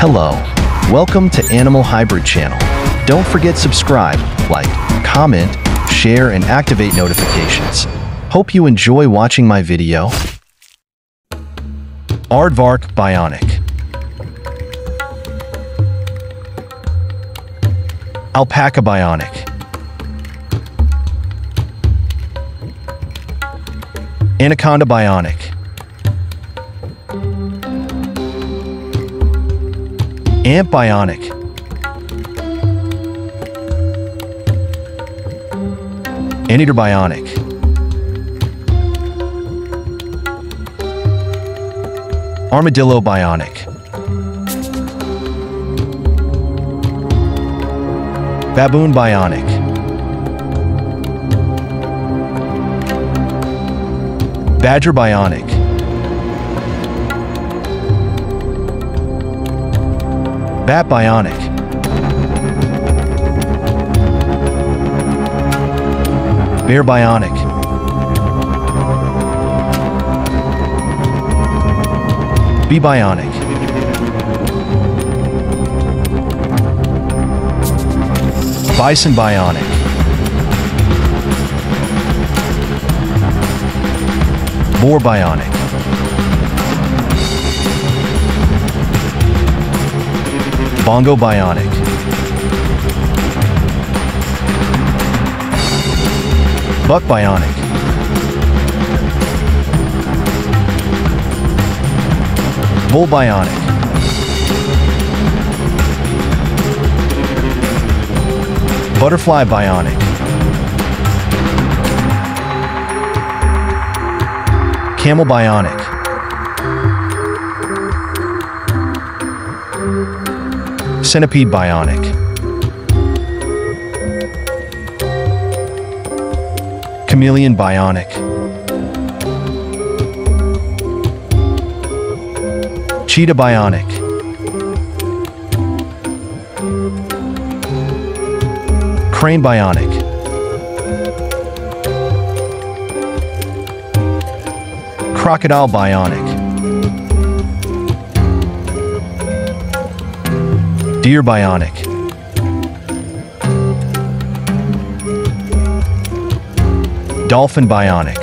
Hello, welcome to Animal Hybrid Channel. Don't forget subscribe, like, comment, share, and activate notifications. Hope you enjoy watching my video. Aardvark Bionic Alpaca Bionic Anaconda Bionic Ant Bionic. Anteater Bionic Armadillo Bionic Baboon Bionic Badger Bionic Bat Bionic. Bear Bionic. Bee Bionic. Bison Bionic. Boar Bionic Bongo Bionic. Buck Bionic. Bull Bionic. Butterfly Bionic. Camel Bionic Centipede Bionic. Chameleon Bionic. Cheetah Bionic. Crane Bionic. Crocodile Bionic Deer Bionic. Dolphin Bionic.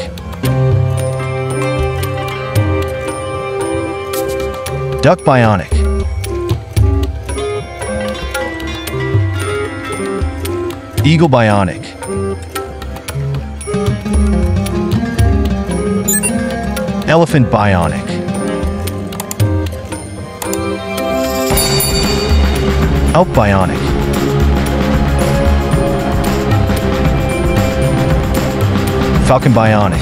Duck Bionic. Eagle Bionic. Elephant Bionic Elk Bionic. Falcon Bionic.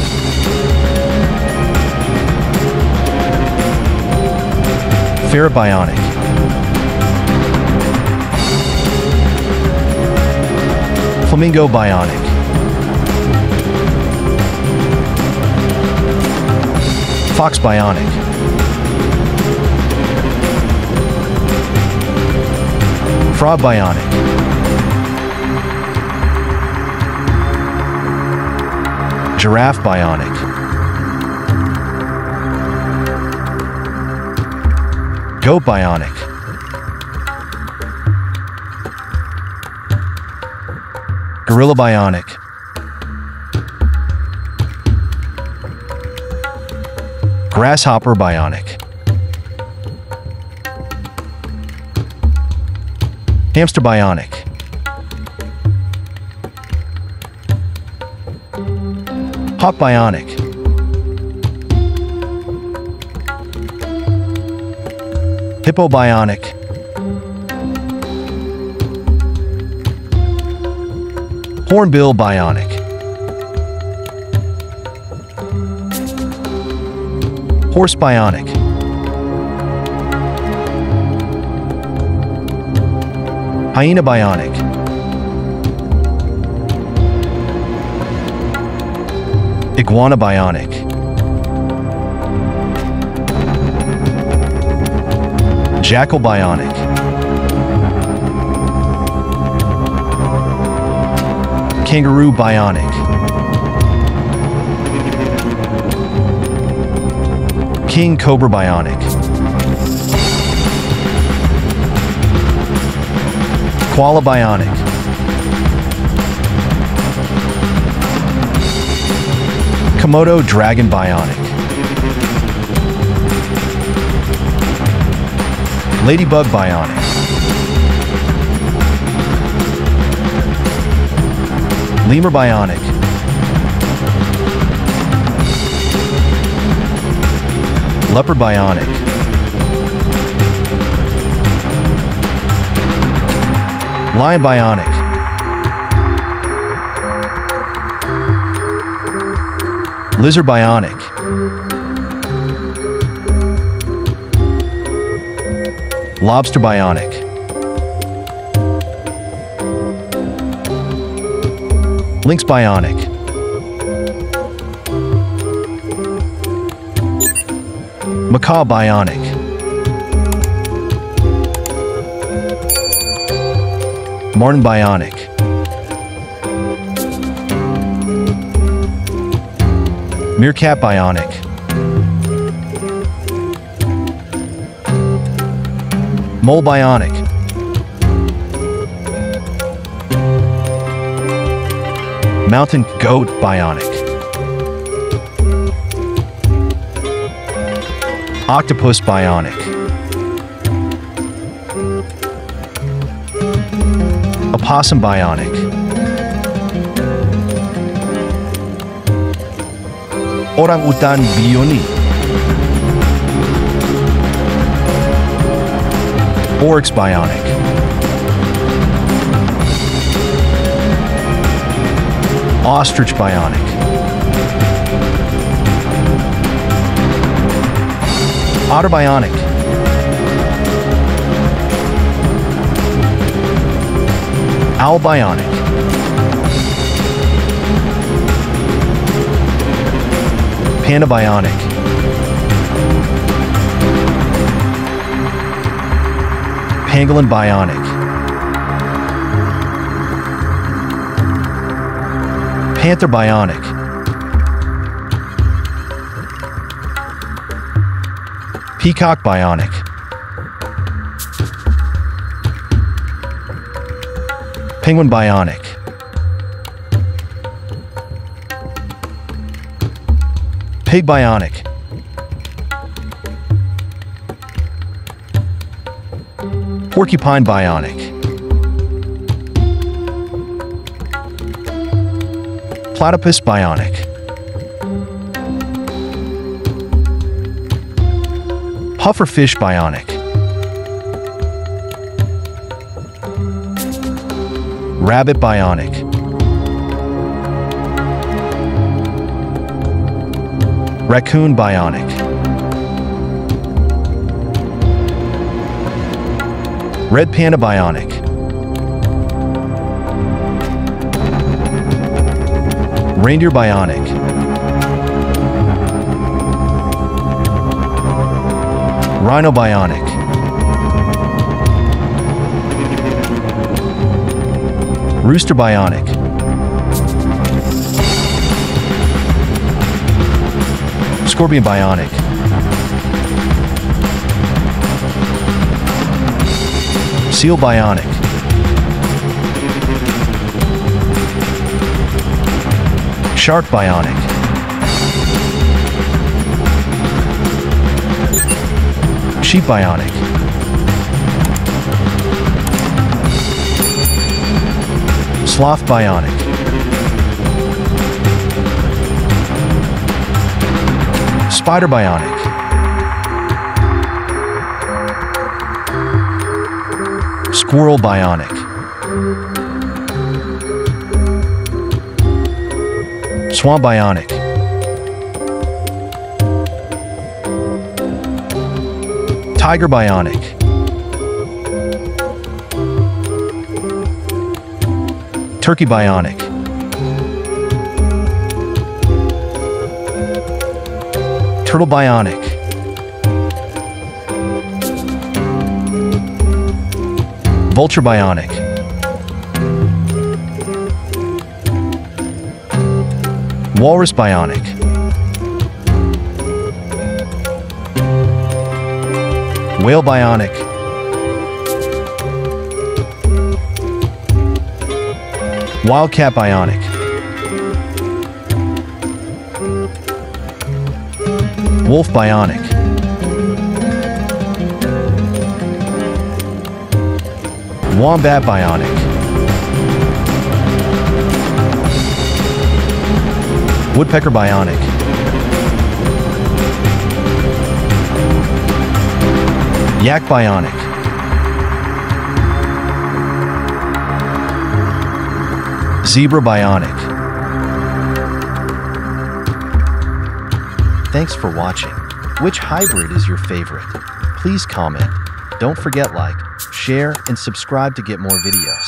Ferret Bionic. Flamingo Bionic. Fox Bionic Frog Bionic Giraffe Bionic. Goat Bionic. Gorilla Bionic. Grasshopper Bionic Hamster Bionic. Hawk Bionic. Hippo Bionic. Hornbill Bionic. Horse Bionic Hyena Bionic. Iguana Bionic. Jackal Bionic. Kangaroo Bionic. King Cobra Bionic. Koala Bionic. Komodo Dragon Bionic. Ladybug Bionic. Lemur Bionic. Leopard Bionic. Lion Bionic. Lizard Bionic. Lobster Bionic. Lynx Bionic. Macaw Bionic. Martin Bionic. Meerkat Bionic. Mole Bionic. Mountain Goat Bionic. Octopus Bionic. Opossum Bionic. Orang Utan Bionic. Oryx Bionic. Ostrich Bionic. Otter Bionic. Owl Panabionic. Pangolin Bionic. Panther Bionic. Peacock Bionic. Penguin Bionic. Pig Bionic. Porcupine Bionic. Platypus Bionic. Pufferfish Bionic. Rabbit Bionic. Raccoon Bionic. Red Panda Bionic. Reindeer Bionic. Rhino Bionic. Rooster Bionic. Scorpion Bionic. Seal Bionic. Shark Bionic. Sheep Bionic. Sloth Bionic. Spider Bionic. Squirrel Bionic. Swamp Bionic. Tiger Bionic. Turkey Bionic. Turtle Bionic. Vulture Bionic. Walrus Bionic. Whale Bionic. Wildcat Bionic. Wolf Bionic. Wombat Bionic. Woodpecker Bionic. Yak Bionic. Zebra Bionic. Thanks for watching. Which hybrid is your favorite? Please comment. Don't forget like, share, and subscribe to get more videos.